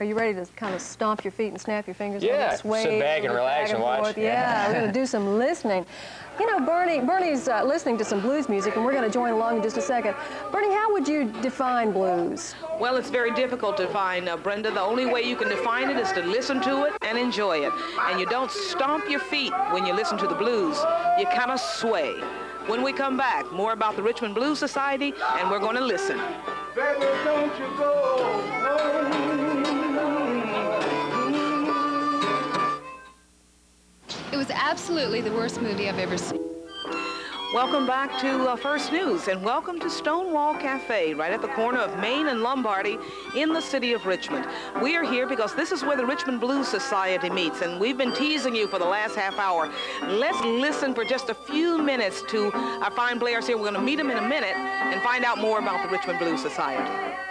Are you ready to kind of stomp your feet and snap your fingers? Yeah, sway sit back and relax and watch. Forth? Yeah, we're going to do some listening. You know, Bernie, Bernie's uh, listening to some blues music, and we're going to join along in just a second. Bernie, how would you define blues? Well, it's very difficult to define, uh, Brenda. The only way you can define it is to listen to it and enjoy it. And you don't stomp your feet when you listen to the blues. You kind of sway. When we come back, more about the Richmond Blues Society, and we're going to listen. Baby, absolutely the worst movie I've ever seen. Welcome back to uh, First News and welcome to Stonewall Cafe right at the corner of Main and Lombardy in the city of Richmond. We are here because this is where the Richmond Blues Society meets and we've been teasing you for the last half hour. Let's listen for just a few minutes to our fine players here. We're going to meet them in a minute and find out more about the Richmond Blues Society.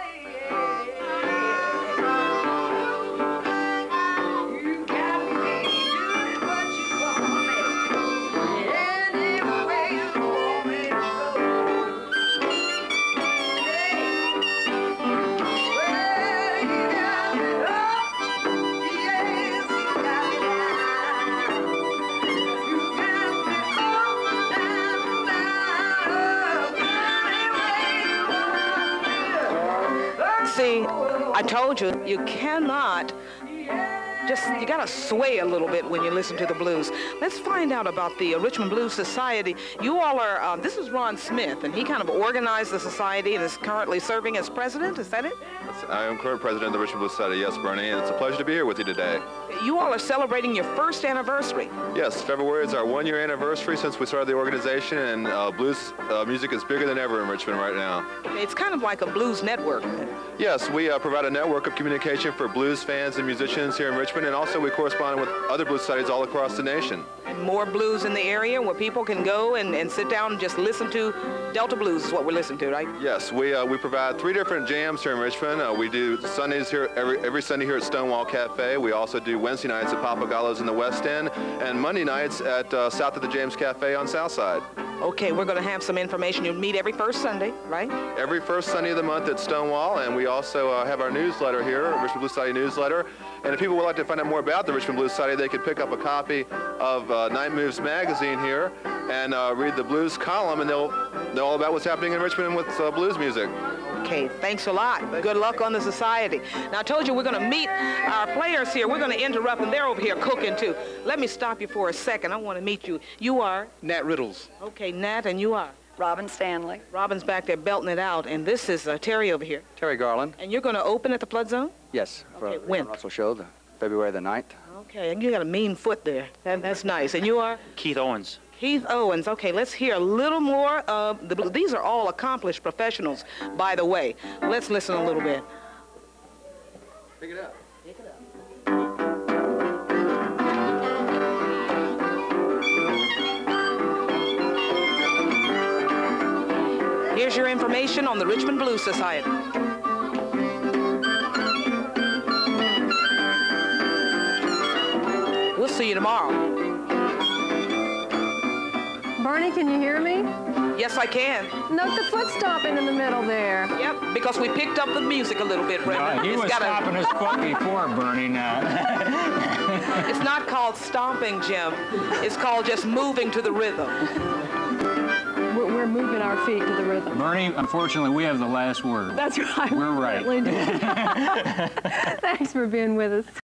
I told you, you cannot just, you gotta sway a little bit when you listen to the blues. Let's find out about the uh, Richmond Blues Society. You all are, uh, this is Ron Smith, and he kind of organized the society and is currently serving as president, is that it? I am current president of the Richmond Blues Society, yes, Bernie, and it's a pleasure to be here with you today. You all are celebrating your first anniversary. Yes, February is our one-year anniversary since we started the organization, and uh, blues uh, music is bigger than ever in Richmond right now. It's kind of like a blues network. Yes, we uh, provide a network of communication for blues fans and musicians here in Richmond, and also we correspond with other blues societies all across the nation. And more blues in the area where people can go and, and sit down and just listen to Delta Blues is what we're listening to, right? Yes, we uh, we provide three different jams here in Richmond. Uh, we do Sundays here every every Sunday here at Stonewall Cafe. We also do Wednesday nights at Pappagallo's in the West End, and Monday nights at uh, South of the James Cafe on South Side. Okay, we're going to have some information. You meet every first Sunday, right? Every first Sunday of the month at Stonewall, and we also uh, have our newsletter here, Richmond Blues Society newsletter. And if people would like to find out more about the Richmond Blues Society, they could pick up a copy of uh, Night Moves magazine here and uh, read the blues column, and they'll know all about what's happening in Richmond with uh, blues music. Okay, thanks a lot. Good luck on the society. Now, I told you we're going to meet our players here. We're going to interrupt, and they're over here cooking, too. Let me stop you for a second. I want to meet you. You are? Nat Riddles. Okay, Nat, and you are? Robin Stanley. Robin's back there belting it out, and this is uh, Terry over here. Terry Garland. And you're going to open at the Flood Zone? Yes, for Okay, the when? Russell Show, the February the 9th. Okay, and you got a mean foot there. That, that's nice. And you are? Keith Owens. Keith Owens. Okay, let's hear a little more of the blues. These are all accomplished professionals, by the way. Let's listen a little bit. Pick it up. Here's your information on the Richmond Blues Society. We'll see you tomorrow. Bernie, can you hear me? Yes, I can. Note the foot stomping in the middle there. Yep, because we picked up the music a little bit, Brenda. Uh, he It's was got a- stopping his foot before burning. now. It's not called stomping, Jim. It's called just moving to the rhythm. We're, moving our feet to the rhythm. Bernie, unfortunately, we have the last word. That's right. We're right. Thanks for being with us.